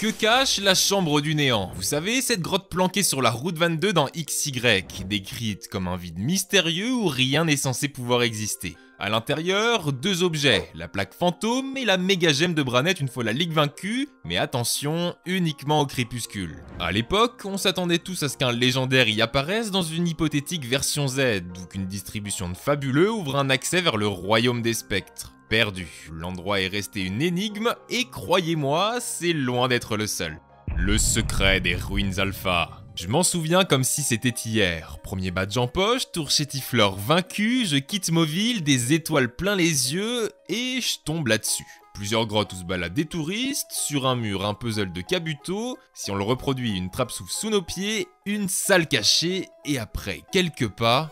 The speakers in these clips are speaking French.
Que cache la chambre du néant? Vous savez, cette grotte planquée sur la route 22 dans XY, décrite comme un vide mystérieux où rien n'est censé pouvoir exister. À l'intérieur, deux objets, la plaque fantôme et la méga gemme de Branette une fois la ligue vaincue, mais attention, uniquement au crépuscule. À l'époque, on s'attendait tous à ce qu'un légendaire y apparaisse dans une hypothétique version Z, ou qu'une distribution de fabuleux ouvre un accès vers le royaume des spectres. Perdu, l'endroit est resté une énigme, et croyez-moi, c'est loin d'être le seul. Le secret des ruines alpha. Je m'en souviens comme si c'était hier. Premier badge en poche, tour chétiflore vaincu, je quitte Mauville, des étoiles plein les yeux, et je tombe là-dessus. Plusieurs grottes où se baladent des touristes, sur un mur un puzzle de Kabuto, si on le reproduit une trappe souffle sous nos pieds, une salle cachée, et après quelques pas...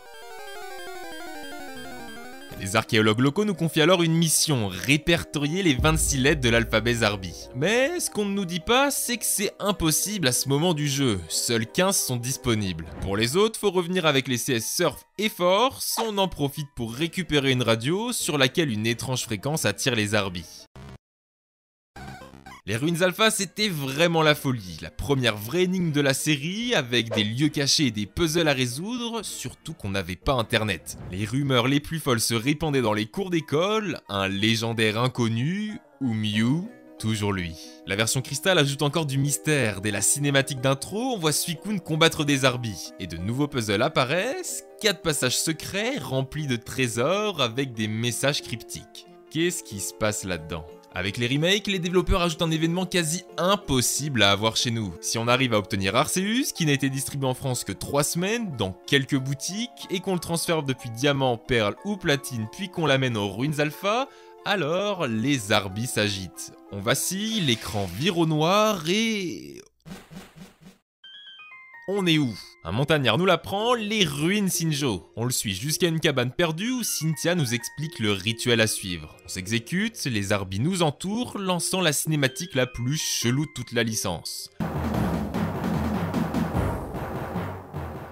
Les archéologues locaux nous confient alors une mission, répertorier les 26 lettres de l'alphabet Zarbi. Mais ce qu'on ne nous dit pas, c'est que c'est impossible à ce moment du jeu, seuls 15 sont disponibles. Pour les autres, faut revenir avec les CS Surf et Force, on en profite pour récupérer une radio sur laquelle une étrange fréquence attire les Arbis. Les ruines alpha, c'était vraiment la folie, la première vraie énigme de la série, avec des lieux cachés et des puzzles à résoudre, surtout qu'on n'avait pas internet. Les rumeurs les plus folles se répandaient dans les cours d'école, un légendaire inconnu, ou Mew, toujours lui. La version cristal ajoute encore du mystère, dès la cinématique d'intro, on voit Suicune combattre des Arbis, et de nouveaux puzzles apparaissent, 4 passages secrets remplis de trésors avec des messages cryptiques. Qu'est-ce qui se passe là-dedans? Avec les remakes, les développeurs ajoutent un événement quasi impossible à avoir chez nous. Si on arrive à obtenir Arceus, qui n'a été distribué en France que 3 semaines, dans quelques boutiques, et qu'on le transfère depuis Diamant, Perle ou Platine, puis qu'on l'amène aux Ruines Alpha, alors les arbis s'agitent. On vacille, l'écran vire au noir et... On est où? Un montagnard nous l'apprend, les ruines Sinjo. On le suit jusqu'à une cabane perdue où Cynthia nous explique le rituel à suivre. On s'exécute, les arbis nous entourent, lançant la cinématique la plus chelou de toute la licence.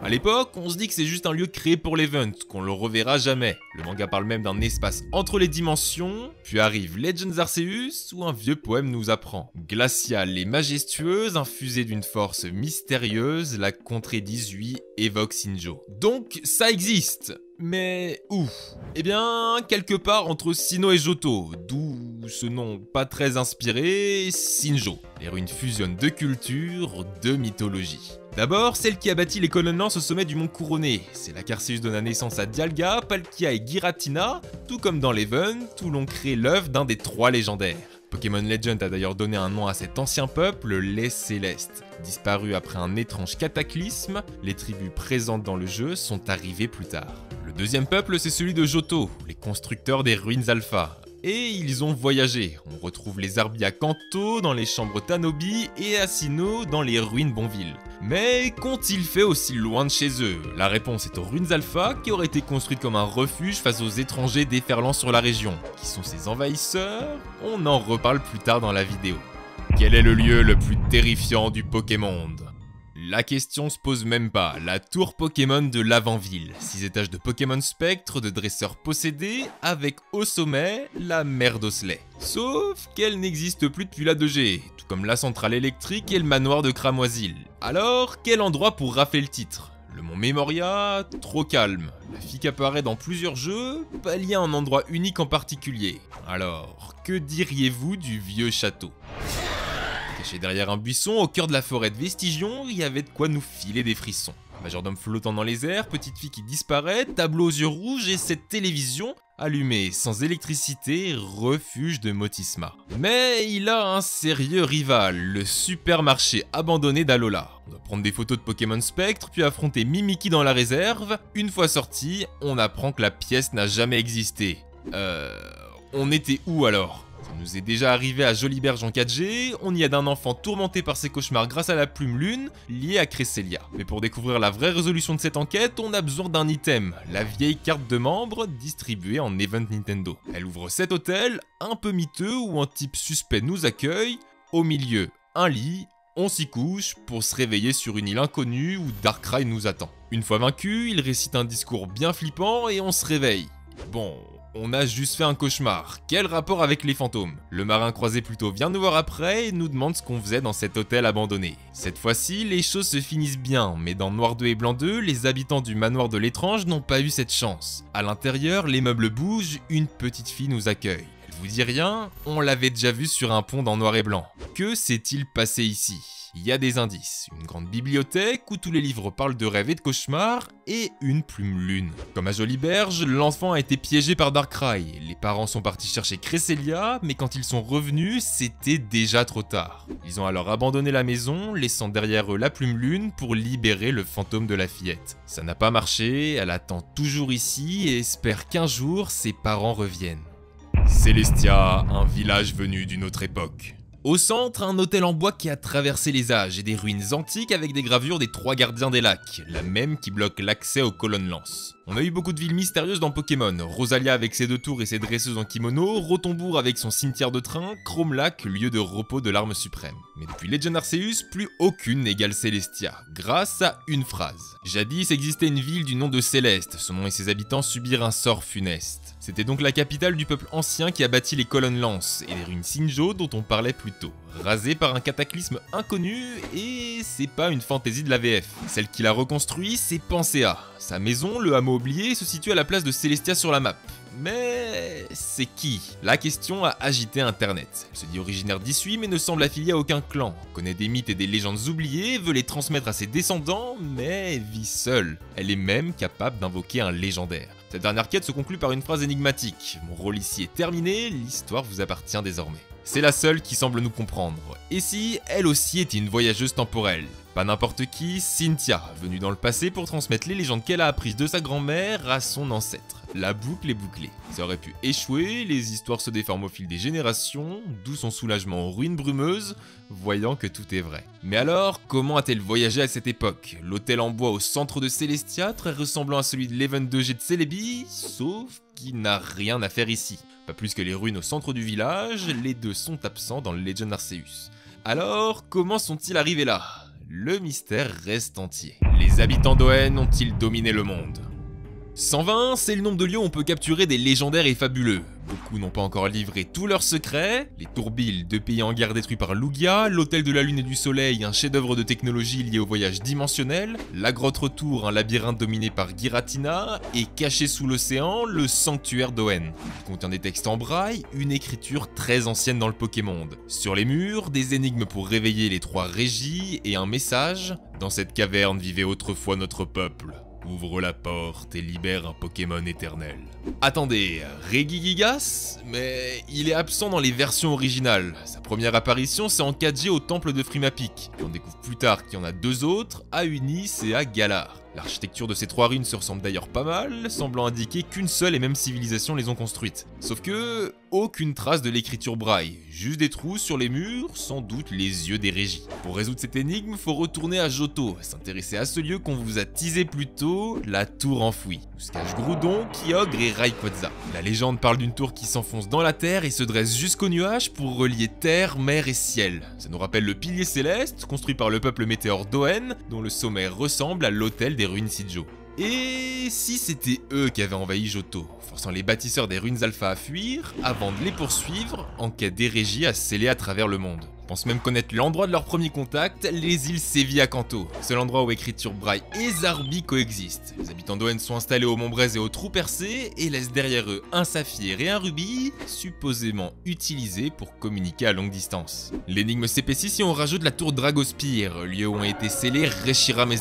A l'époque, on se dit que c'est juste un lieu créé pour l'event, qu'on le reverra jamais. Le manga parle même d'un espace entre les dimensions, puis arrive Legends Arceus, où un vieux poème nous apprend. Glaciale et majestueuse, infusée d'une force mystérieuse, la contrée 18 évoque Sinjo. Donc, ça existe mais où Eh bien, quelque part entre Sino et Joto, d'où ce nom pas très inspiré, Sinjo. Les ruines fusionnent deux cultures, deux mythologies. D'abord, celle qui a bâti les colonnances au sommet du mont Couronné. C'est la Carceus donna naissance à Dialga, Palkia et Giratina, tout comme dans l'Even, où l'on crée l'œuvre d'un des trois légendaires. Pokémon Legend a d'ailleurs donné un nom à cet ancien peuple, les Célestes. Disparu après un étrange cataclysme, les tribus présentes dans le jeu sont arrivées plus tard. Le deuxième peuple, c'est celui de Johto, les constructeurs des ruines alpha et ils ont voyagé. On retrouve les Arbi à Kanto, dans les chambres Tanobi et à Sino dans les ruines Bonville. Mais qu'ont-ils fait aussi loin de chez eux? La réponse est aux ruines Alpha qui auraient été construites comme un refuge face aux étrangers déferlant sur la région. Qui sont ces envahisseurs? On en reparle plus tard dans la vidéo. Quel est le lieu le plus terrifiant du Pokémon? La question se pose même pas, la tour Pokémon de l'Avant-Ville, 6 étages de Pokémon Spectre, de dresseurs possédés, avec au sommet la mer d'Osley. Sauf qu'elle n'existe plus depuis la 2G, tout comme la centrale électrique et le manoir de Cramoisil. Alors, quel endroit pour rafler le titre? Le mont Memoria, trop calme. La fille apparaît dans plusieurs jeux, pas lié à un endroit unique en particulier. Alors, que diriez-vous du vieux château? Caché derrière un buisson, au cœur de la forêt de Vestigion, il y avait de quoi nous filer des frissons. Majordome flottant dans les airs, petite fille qui disparaît, tableau aux yeux rouges et cette télévision allumée sans électricité, refuge de Motisma. Mais il a un sérieux rival, le supermarché abandonné d'Alola. On doit prendre des photos de Pokémon Spectre, puis affronter Mimiki dans la réserve. Une fois sorti, on apprend que la pièce n'a jamais existé. Euh... On était où alors? Ça nous est déjà arrivé à Joliberge en 4G, on y aide un enfant tourmenté par ses cauchemars grâce à la plume lune, liée à Cresselia. Mais pour découvrir la vraie résolution de cette enquête, on a besoin d'un item, la vieille carte de membre distribuée en Event Nintendo. Elle ouvre cet hôtel, un peu miteux, où un type suspect nous accueille, au milieu, un lit, on s'y couche pour se réveiller sur une île inconnue où Darkrai nous attend. Une fois vaincu, il récite un discours bien flippant et on se réveille. Bon, on a juste fait un cauchemar. Quel rapport avec les fantômes? Le marin croisé plutôt vient nous voir après et nous demande ce qu'on faisait dans cet hôtel abandonné. Cette fois-ci, les choses se finissent bien, mais dans Noir 2 et Blanc 2, les habitants du manoir de l'étrange n'ont pas eu cette chance. À l'intérieur, les meubles bougent, une petite fille nous accueille. Vous dit rien On l'avait déjà vu sur un pont dans Noir et Blanc. Que s'est-il passé ici? Il y a des indices, une grande bibliothèque où tous les livres parlent de rêves et de cauchemars, et une plume lune. Comme à Jolie Berge, l'enfant a été piégé par Darkrai. Les parents sont partis chercher Cresselia, mais quand ils sont revenus, c'était déjà trop tard. Ils ont alors abandonné la maison, laissant derrière eux la plume lune pour libérer le fantôme de la fillette. Ça n'a pas marché, elle attend toujours ici et espère qu'un jour ses parents reviennent. Célestia, un village venu d'une autre époque. Au centre, un hôtel en bois qui a traversé les âges et des ruines antiques avec des gravures des trois gardiens des lacs, la même qui bloque l'accès aux colonnes lance. On a eu beaucoup de villes mystérieuses dans Pokémon, Rosalia avec ses deux tours et ses dresseuses en kimono, Rotombourg avec son cimetière de train, Chrome Lac, lieu de repos de l'arme suprême. Mais depuis Legend Arceus, plus aucune n'égale Celestia, grâce à une phrase. Jadis existait une ville du nom de Céleste, son nom et ses habitants subirent un sort funeste. C'était donc la capitale du peuple ancien qui a bâti les colonnes Lance et les ruines Sinjo dont on parlait plus tôt. Rasées par un cataclysme inconnu et c'est pas une fantaisie de la VF. Celle qui l'a reconstruit, c'est Pensea. Sa maison, le hameau oublié, se situe à la place de Celestia sur la map. Mais c'est qui? La question a agité internet. Elle se dit originaire d'Issui mais ne semble affiliée à aucun clan. Connaît des mythes et des légendes oubliées, veut les transmettre à ses descendants, mais vit seule. Elle est même capable d'invoquer un légendaire. Cette dernière quête se conclut par une phrase énigmatique. Mon rôle ici est terminé, l'histoire vous appartient désormais. C'est la seule qui semble nous comprendre. Et si, elle aussi était une voyageuse temporelle? Pas n'importe qui, Cynthia, venue dans le passé pour transmettre les légendes qu'elle a apprises de sa grand-mère à son ancêtre. La boucle est bouclée. Ça aurait pu échouer, les histoires se déforment au fil des générations, d'où son soulagement aux ruines brumeuses, voyant que tout est vrai. Mais alors, comment a-t-elle voyagé à cette époque? L'hôtel en bois au centre de Celestia, très ressemblant à celui de l'Even 2G de Celebi, sauf qu'il n'a rien à faire ici. Pas plus que les ruines au centre du village, les deux sont absents dans le Legend Arceus. Alors, comment sont-ils arrivés là? Le mystère reste entier. Les habitants d'Oen ont-ils dominé le monde? 120, c'est le nombre de lieux où on peut capturer des légendaires et fabuleux. Beaucoup n'ont pas encore livré tous leurs secrets. Les Tourbilles, deux pays en guerre détruits par Lugia, l'Hôtel de la Lune et du Soleil, un chef-d'œuvre de technologie lié au voyage dimensionnel, la Grotte Retour, un labyrinthe dominé par Giratina, et caché sous l'océan, le Sanctuaire d'Oen. Il contient des textes en braille, une écriture très ancienne dans le Pokémon. Sur les murs, des énigmes pour réveiller les trois régies et un message Dans cette caverne vivait autrefois notre peuple. Ouvre la porte et libère un Pokémon éternel. Attendez, Regigigas? Mais il est absent dans les versions originales. Sa première apparition c'est en 4G au temple de Frimapic. On découvre plus tard qu'il y en a deux autres, à Unis et à Galar. L'architecture de ces trois ruines se ressemble d'ailleurs pas mal, semblant indiquer qu'une seule et même civilisation les ont construites. Sauf que, aucune trace de l'écriture braille, juste des trous sur les murs, sans doute les yeux des régies. Pour résoudre cette énigme, faut retourner à Johto, s'intéresser à ce lieu qu'on vous a teasé plus tôt, la tour enfouie, où se cachent Groudon, Kyogre et Rayquaza. La légende parle d'une tour qui s'enfonce dans la terre et se dresse jusqu'aux nuages pour relier terre, mer et ciel. Ça nous rappelle le pilier céleste, construit par le peuple météore d'Oen, dont le sommet ressemble à l'hôtel des ruines Sijo. Et si c'était eux qui avaient envahi Johto, forçant les bâtisseurs des ruines alpha à fuir, avant de les poursuivre, en quête d'hérégie à sceller à travers le monde pense même connaître l'endroit de leur premier contact, les îles Séville à Kanto. C'est l'endroit où écriture braille et Zarbi coexistent. Les habitants d'Owen sont installés au Mont Braise et au Trou Percé et laissent derrière eux un saphir et un rubis, supposément utilisés pour communiquer à longue distance. L'énigme s'épaissit si on rajoute la tour Dragospire, lieu où ont été scellés Reshiram et.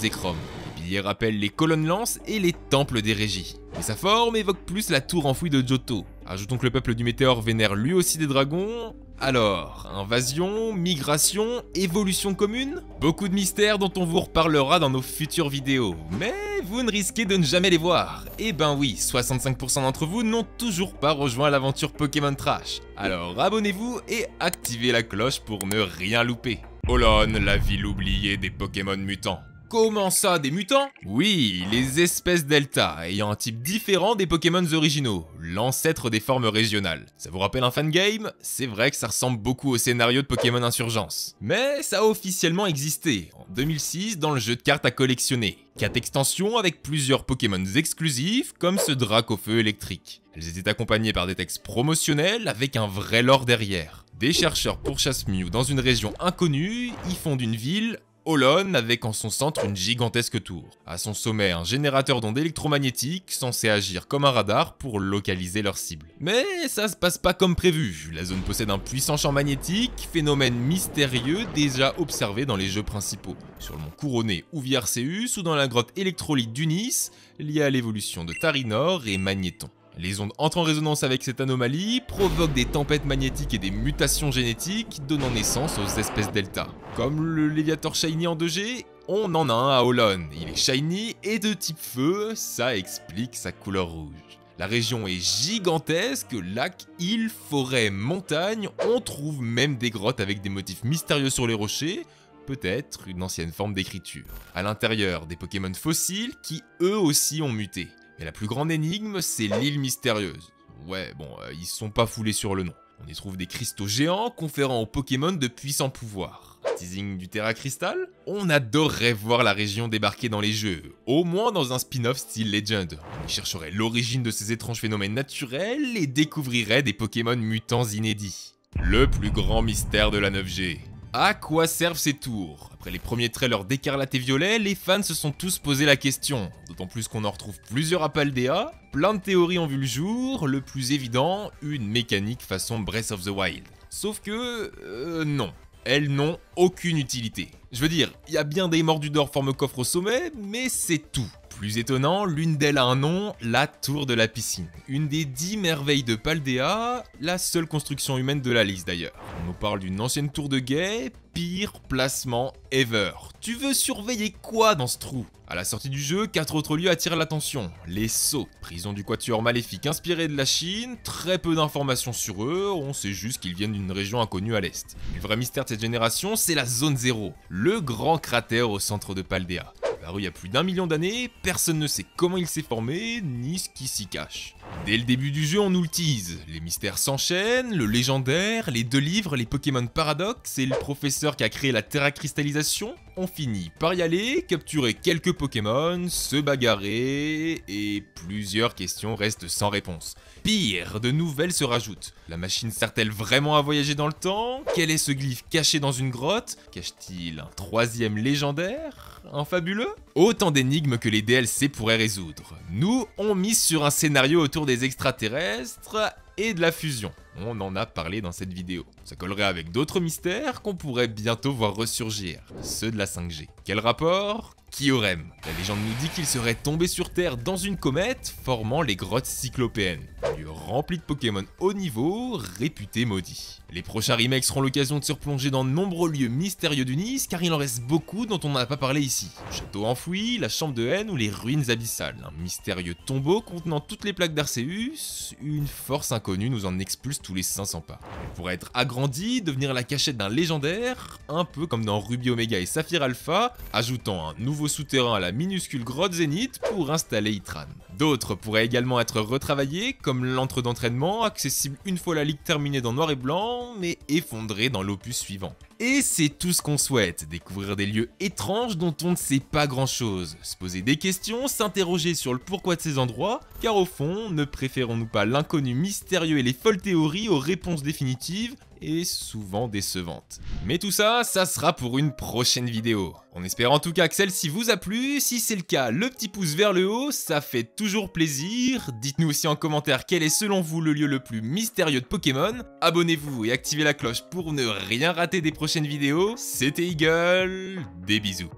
Piliers rappellent les colonnes lances et les temples des régies. Mais sa forme évoque plus la tour enfouie de Johto. Ajoutons que le peuple du météore vénère lui aussi des dragons, alors, invasion, migration, évolution commune? Beaucoup de mystères dont on vous reparlera dans nos futures vidéos, mais vous ne risquez de ne jamais les voir. Et eh ben oui, 65% d'entre vous n'ont toujours pas rejoint l'aventure Pokémon Trash. Alors abonnez-vous et activez la cloche pour ne rien louper. Olon, la ville oubliée des Pokémon mutants. Comment ça, des mutants Oui, les espèces Delta, ayant un type différent des Pokémon originaux, l'ancêtre des formes régionales. Ça vous rappelle un fangame C'est vrai que ça ressemble beaucoup au scénario de Pokémon Insurgence. Mais ça a officiellement existé, en 2006, dans le jeu de cartes à collectionner. 4 extensions avec plusieurs Pokémon exclusifs, comme ce drac au feu électrique. Elles étaient accompagnées par des textes promotionnels avec un vrai lore derrière. Des chercheurs pourchassent Mew dans une région inconnue, y fondent une ville Olon avec en son centre une gigantesque tour. À son sommet, un générateur d'ondes électromagnétiques censé agir comme un radar pour localiser leur cible. Mais ça se passe pas comme prévu. La zone possède un puissant champ magnétique, phénomène mystérieux déjà observé dans les jeux principaux. Sur le mont couronné ou Arceus ou dans la grotte électrolyte d'Unis, liée à l'évolution de Tarinor et Magnéton. Les ondes entrent en résonance avec cette anomalie, provoquent des tempêtes magnétiques et des mutations génétiques, donnant naissance aux espèces delta. Comme le Léviator Shiny en 2G, on en a un à Olon. Il est shiny et de type feu, ça explique sa couleur rouge. La région est gigantesque, lacs, îles, forêts, montagnes, on trouve même des grottes avec des motifs mystérieux sur les rochers, peut-être une ancienne forme d'écriture. À l'intérieur, des Pokémon fossiles qui eux aussi ont muté. Mais la plus grande énigme, c'est l'île mystérieuse. Ouais, bon, euh, ils sont pas foulés sur le nom. On y trouve des cristaux géants conférant aux Pokémon de puissants pouvoirs. Teasing du Terra Crystal On adorerait voir la région débarquer dans les jeux, au moins dans un spin-off style Legend. On y chercherait l'origine de ces étranges phénomènes naturels et découvrirait des Pokémon mutants inédits. Le plus grand mystère de la 9G. À quoi servent ces tours? Après les premiers trailers d'écarlate et violet, les fans se sont tous posé la question. D'autant plus qu'on en retrouve plusieurs à Paldea, plein de théories ont vu le jour, le plus évident, une mécanique façon Breath of the Wild. Sauf que... Euh, non. Elles n'ont aucune utilité. Je veux dire, il y a bien des Mordudor forme coffre au sommet, mais c'est tout. Plus étonnant, l'une d'elles a un nom, la Tour de la Piscine. Une des dix merveilles de Paldea, la seule construction humaine de la liste d'ailleurs. On nous parle d'une ancienne tour de guet, pire placement ever. Tu veux surveiller quoi dans ce trou? À la sortie du jeu, quatre autres lieux attirent l'attention. Les Sceaux, prison du quatuor maléfique inspiré de la Chine, très peu d'informations sur eux, on sait juste qu'ils viennent d'une région inconnue à l'est. Le vrai mystère de cette génération, c'est la Zone Zéro, le grand cratère au centre de Paldea il y a plus d'un million d'années, personne ne sait comment il s'est formé, ni ce qui s'y cache. Dès le début du jeu, on nous le tease. Les mystères s'enchaînent, le légendaire, les deux livres, les Pokémon Paradox et le professeur qui a créé la Terra Cristallisation. On finit par y aller, capturer quelques Pokémon, se bagarrer, et plusieurs questions restent sans réponse. Pire, de nouvelles se rajoutent. La machine sert-elle vraiment à voyager dans le temps? Quel est ce glyphe caché dans une grotte? Cache-t-il un troisième légendaire? Un fabuleux? Autant d'énigmes que les DLC pourraient résoudre. Nous, on mise sur un scénario autour des extraterrestres et de la fusion. On en a parlé dans cette vidéo. Ça collerait avec d'autres mystères qu'on pourrait bientôt voir ressurgir, ceux de la 5G. Quel rapport Kyurem. La légende nous dit qu'il serait tombé sur Terre dans une comète, formant les grottes cyclopéennes. Lieu rempli de Pokémon haut niveau, réputé maudit. Les prochains remakes seront l'occasion de se replonger dans de nombreux lieux mystérieux du Nice, car il en reste beaucoup dont on n'a pas parlé ici. Château enfoui, la chambre de haine ou les ruines abyssales. Un mystérieux tombeau contenant toutes les plaques d'Arceus, une force inconnue nous en expulse tous les 500 pas. Elle pourrait être agrandie, devenir la cachette d'un légendaire, un peu comme dans Ruby Omega et Saphir Alpha, ajoutant un nouveau souterrain à la minuscule grotte Zénith pour installer Itran. D'autres pourraient également être retravaillés, comme l'entre d'entraînement, accessible une fois la ligue terminée dans noir et blanc, mais effondré dans l'opus suivant. Et c'est tout ce qu'on souhaite, découvrir des lieux étranges dont on ne sait pas grand chose, se poser des questions, s'interroger sur le pourquoi de ces endroits, car au fond, ne préférons-nous pas l'inconnu mystérieux et les folles théories aux réponses définitives et souvent décevantes. Mais tout ça, ça sera pour une prochaine vidéo. On espère en tout cas que celle-ci vous a plu, si c'est le cas, le petit pouce vers le haut, ça fait toujours plaisir. Dites-nous aussi en commentaire quel est selon vous le lieu le plus mystérieux de Pokémon. Abonnez-vous et activez la cloche pour ne rien rater des prochaines vidéos. C'était Eagle, des bisous.